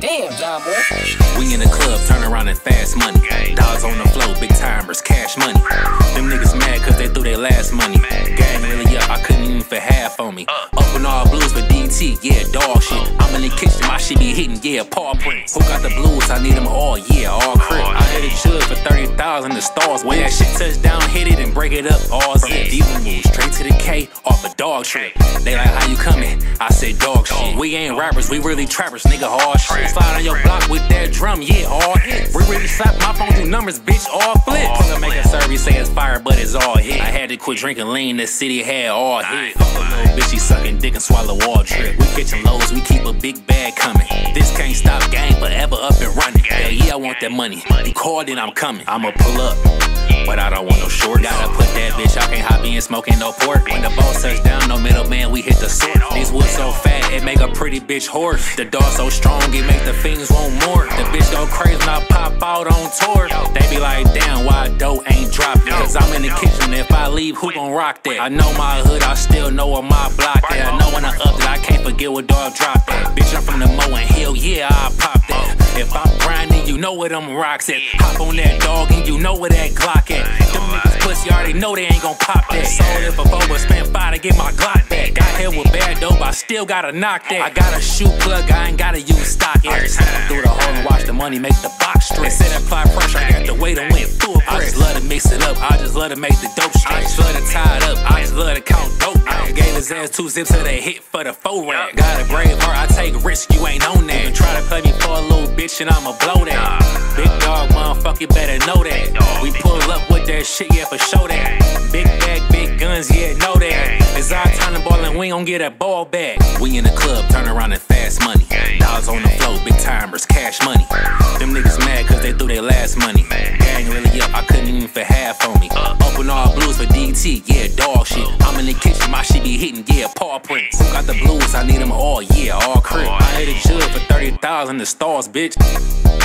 Damn, John boy. We in the club, turn around and fast money. Dogs on the floor, big timers, cash money. Them niggas mad cause they threw their last money. Gang really up, I couldn't even fit half on me. Up in all blues for DT, yeah, dog shit. I'm in the kitchen, my shit be hitting, yeah, paw prints. Who got the blues? I need them all, yeah, all crib. I hit a jug for 30,000 the stars. When that shit touch down, hit it and break it up, all zip. Diva moves straight to the K off a dog trip. They like, how you coming? I say dog shit. We ain't rappers, we really trappers, nigga, hard shit. Slide on your block with that drum, yeah, hard hit. We really slap my phone through numbers, bitch, all flip. Pull up, make a service, say it's fire, but it's all hit. I had to quit drinking lean, This city had all hit. Fuck a little bitch, she sucking dick and swallow all drip. We catching lows, we keep a big bag coming. This can't stop, gang forever up and running. Hell yeah, I want that money. You called it, I'm coming. I'ma pull up. But I don't want no short. Gotta put that bitch, I can't hop in smoking no pork. When the boss touch down, no middleman, we hit the source. These woods so fat, it make a pretty bitch horse. The dog so strong, it make the fiends want more. The bitch go crazy when I pop out on tour. They be like, damn, why Doe ain't dropped? Cause I'm in the kitchen, if I leave, who gon' rock that? I know my hood, I still know where my block at. I know when I up that, I can't forget what dog dropped that. Bitch, I'm from the Mo and yeah, I pop know where them rocks at. Hop on that dog and you know where that Glock at. Niggas pussy already know they ain't gon' pop that. Sold it for four, but spent five to get my Glock back. Got hit with bad dope, I still gotta knock that. I got a shoe plug, I ain't gotta use stock. Every time I through the hole and watch the money make the box stretch. Set apply pressure, I got the weight and went full press. I just love to mix it up, I just love to make the dope straight. I just love to tie it up, I just love to count dope. I gave his ass two zips till they hit for the four rack. Got a brave heart, I take risk, you ain't on that. You try to play me for a little bitch and I'ma blow that. Big dog, motherfucker, better know that. We pull up with that shit, yeah, for show that. Big bag, big guns, yeah, know that. It's our time to ball and we gon' get a ball back. We in the club, turn around and fast money. Dogs on the floor, big timers, cash money. Them niggas mad cause they threw their last money. Gang really up, I couldn't even for half on me. Open all blues for DT, yeah, dog shit. I'm in the kitchen, my shit be hitting, yeah, paw prints. Got the blues? I need them all, yeah, all crib. I hit a jug for 30,000 the stars, bitch.